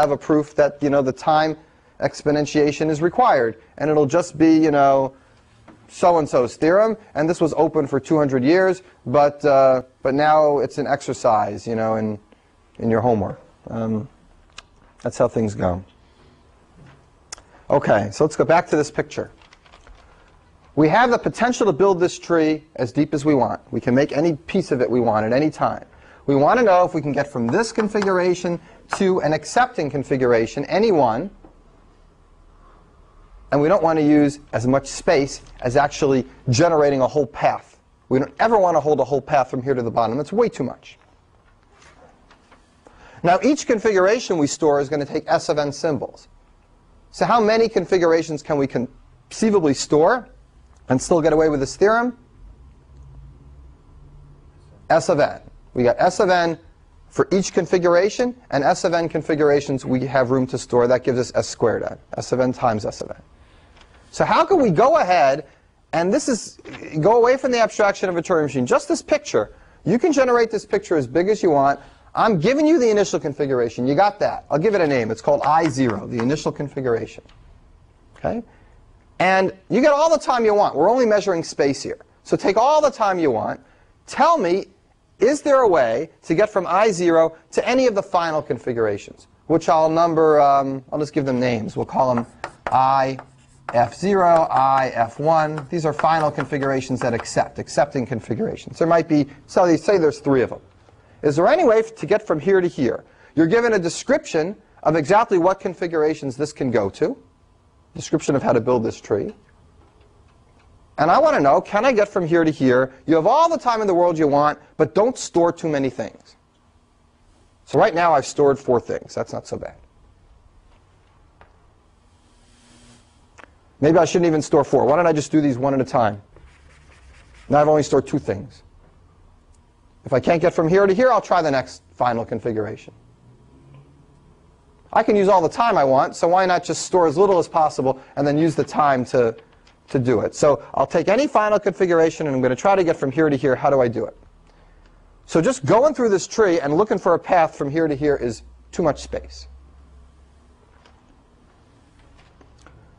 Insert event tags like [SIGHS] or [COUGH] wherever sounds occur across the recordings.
have a proof that, you know, the time exponentiation is required. And it'll just be, you know, so-and-so's theorem, and this was open for 200 years, but, uh, but now it's an exercise, you know, in, in your homework. Um, that's how things go. Okay, so let's go back to this picture. We have the potential to build this tree as deep as we want. We can make any piece of it we want at any time. We want to know if we can get from this configuration to an accepting configuration, any one, and we don't want to use as much space as actually generating a whole path. We don't ever want to hold a whole path from here to the bottom. That's way too much. Now, each configuration we store is going to take S of n symbols. So how many configurations can we conceivably store and still get away with this theorem? S of n. We got S of n for each configuration, and S of n configurations we have room to store. That gives us S squared n, S of n times S of n. So how can we go ahead, and this is, go away from the abstraction of a Turing machine, just this picture. You can generate this picture as big as you want. I'm giving you the initial configuration. You got that. I'll give it a name. It's called I0, the initial configuration. Okay? And you get all the time you want. We're only measuring space here. So take all the time you want. Tell me, is there a way to get from I0 to any of the final configurations, which I'll number, um, I'll just give them names. We'll call them I F0, I, F1. These are final configurations that accept, accepting configurations. There might be, so say there's three of them. Is there any way to get from here to here? You're given a description of exactly what configurations this can go to, description of how to build this tree. And I want to know, can I get from here to here? You have all the time in the world you want, but don't store too many things. So right now I've stored four things. That's not so bad. Maybe I shouldn't even store four. Why don't I just do these one at a time? Now I've only stored two things. If I can't get from here to here, I'll try the next final configuration. I can use all the time I want, so why not just store as little as possible and then use the time to, to do it? So I'll take any final configuration and I'm going to try to get from here to here. How do I do it? So just going through this tree and looking for a path from here to here is too much space.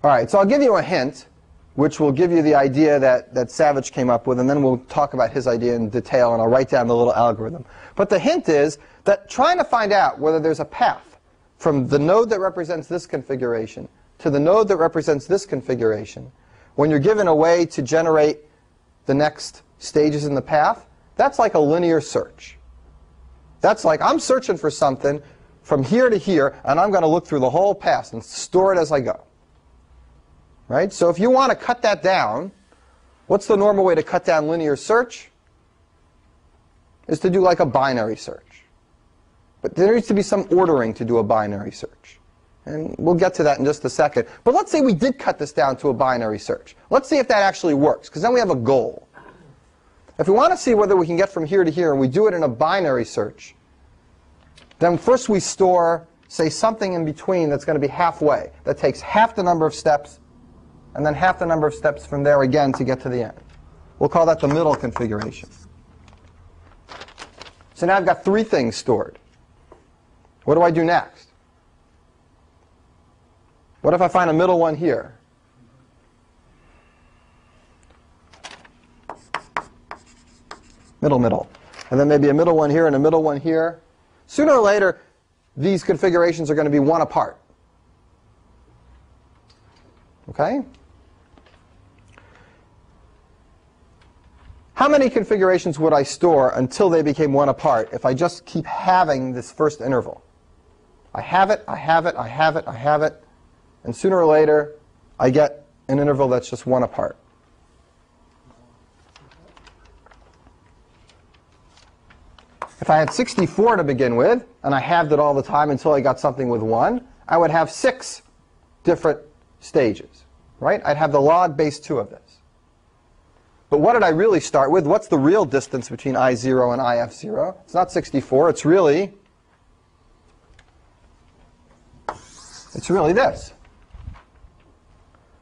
All right, so I'll give you a hint, which will give you the idea that, that Savitch came up with, and then we'll talk about his idea in detail, and I'll write down the little algorithm. But the hint is that trying to find out whether there's a path from the node that represents this configuration to the node that represents this configuration, when you're given a way to generate the next stages in the path, that's like a linear search. That's like I'm searching for something from here to here, and I'm going to look through the whole path and store it as I go. Right? So if you want to cut that down, what's the normal way to cut down linear search? Is to do like a binary search. But there needs to be some ordering to do a binary search. And we'll get to that in just a second. But let's say we did cut this down to a binary search. Let's see if that actually works, because then we have a goal. If we want to see whether we can get from here to here and we do it in a binary search, then first we store, say, something in between that's going to be halfway, that takes half the number of steps and then half the number of steps from there again to get to the end. We'll call that the middle configuration. So now I've got three things stored. What do I do next? What if I find a middle one here? Middle, middle. And then maybe a middle one here and a middle one here. Sooner or later, these configurations are going to be one apart. Okay? How many configurations would I store until they became one apart if I just keep having this first interval? I have it, I have it, I have it, I have it, and sooner or later I get an interval that's just one apart. If I had 64 to begin with, and I halved it all the time until I got something with 1, I would have six different stages, right? I'd have the log base 2 of this. But what did I really start with? What's the real distance between I0 and IF0? It's not 64. It's really, it's really this.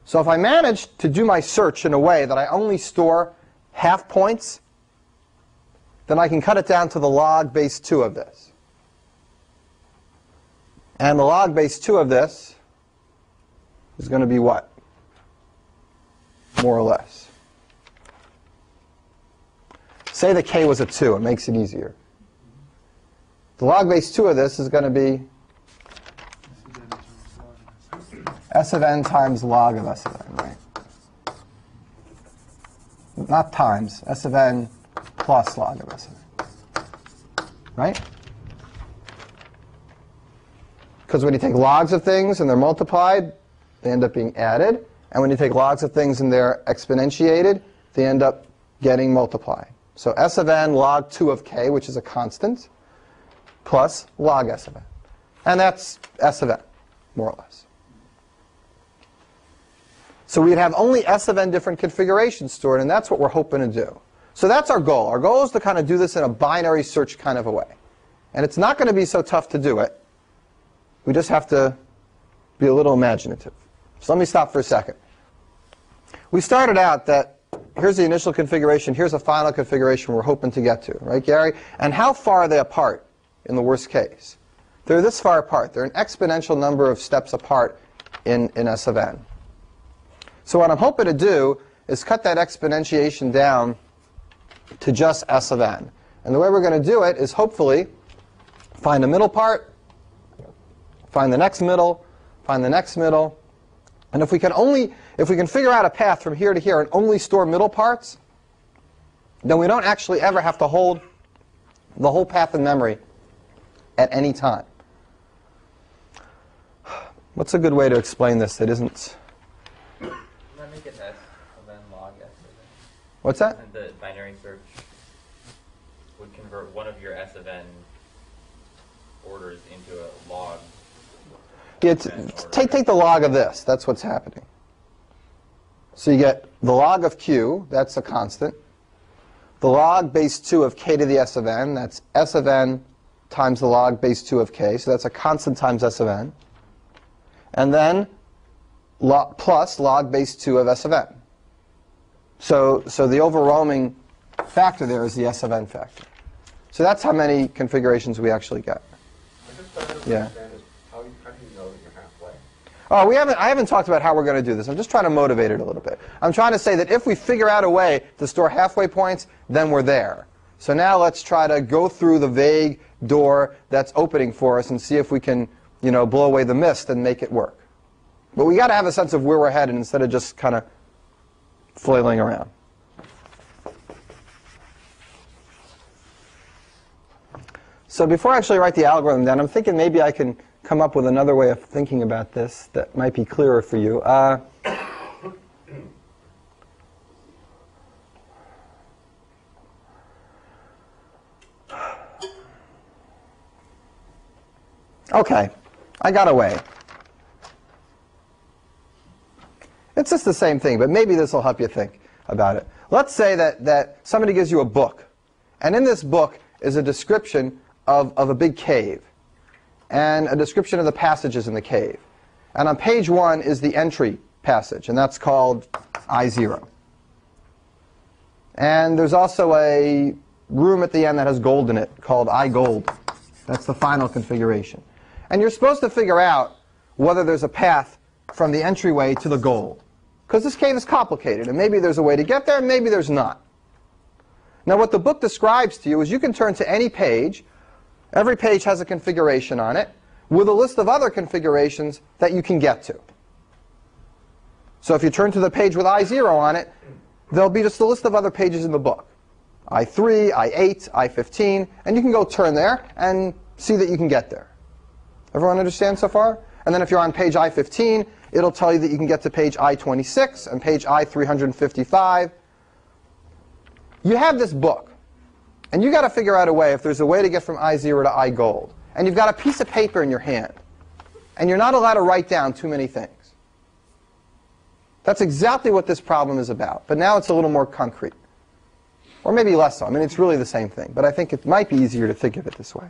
So if I manage to do my search in a way that I only store half points, then I can cut it down to the log base 2 of this. And the log base 2 of this is going to be what? More or less. Say that k was a 2. It makes it easier. The log base 2 of this is going to be s of n times log of s of n, right? Not times, s of n plus log of s of n. Right? Because when you take logs of things and they're multiplied, they end up being added. And when you take logs of things and they're exponentiated, they end up getting multiplied. So s of n log 2 of k, which is a constant, plus log s of n. And that's s of n, more or less. So we'd have only s of n different configurations stored, and that's what we're hoping to do. So that's our goal. Our goal is to kind of do this in a binary search kind of a way. And it's not going to be so tough to do it. We just have to be a little imaginative. So let me stop for a second. We started out that here's the initial configuration, here's the final configuration we're hoping to get to, right, Gary? And how far are they apart in the worst case? They're this far apart. They're an exponential number of steps apart in, in S of n. So what I'm hoping to do is cut that exponentiation down to just s of n. And the way we're going to do it is hopefully find the middle part, find the next middle, find the next middle. And if we can only, if we can figure out a path from here to here and only store middle parts, then we don't actually ever have to hold the whole path in memory at any time. [SIGHS] What's a good way to explain this that isn't What's that? The binary search would convert one of your S of n orders into a log. Yeah, take, take the log of this. That's what's happening. So you get the log of q, that's a constant. The log base 2 of k to the s of n, that's s of n times the log base 2 of k, so that's a constant times s of n. And then log, plus log base 2 of s of n. So, so the overwhelming factor there is the S of n factor. So that's how many configurations we actually get. Yeah. Oh, we haven't, I haven't talked about how we're going to do this. I'm just trying to motivate it a little bit. I'm trying to say that if we figure out a way to store halfway points, then we're there. So now let's try to go through the vague door that's opening for us and see if we can, you know, blow away the mist and make it work. But we got to have a sense of where we're headed instead of just kind of flailing around. So before I actually write the algorithm down, I'm thinking maybe I can come up with another way of thinking about this that might be clearer for you. Uh, [SIGHS] okay, I got a way. It's just the same thing, but maybe this will help you think about it. Let's say that, that somebody gives you a book, and in this book is a description of, of a big cave, and a description of the passages in the cave. And on page one is the entry passage, and that's called I0. And there's also a room at the end that has gold in it called I gold. That's the final configuration. And you're supposed to figure out whether there's a path from the entryway to the gold. Because this cave is complicated, and maybe there's a way to get there, and maybe there's not. Now what the book describes to you is you can turn to any page. Every page has a configuration on it with a list of other configurations that you can get to. So if you turn to the page with I0 on it, there'll be just a list of other pages in the book. I3, I8, I15, and you can go turn there and see that you can get there. Everyone understand so far? And then if you're on page I15, it'll tell you that you can get to page I-26 and page I-355. You have this book, and you've got to figure out a way if there's a way to get from I0 to I gold. And you've got a piece of paper in your hand, and you're not allowed to write down too many things. That's exactly what this problem is about, but now it's a little more concrete. Or maybe less so. I mean, it's really the same thing, but I think it might be easier to think of it this way.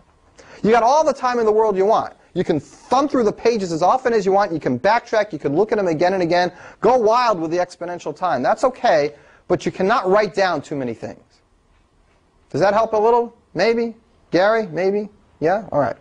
You got all the time in the world you want. You can thumb through the pages as often as you want. You can backtrack. You can look at them again and again. Go wild with the exponential time. That's okay, but you cannot write down too many things. Does that help a little? Maybe? Gary? Maybe? Yeah? All right.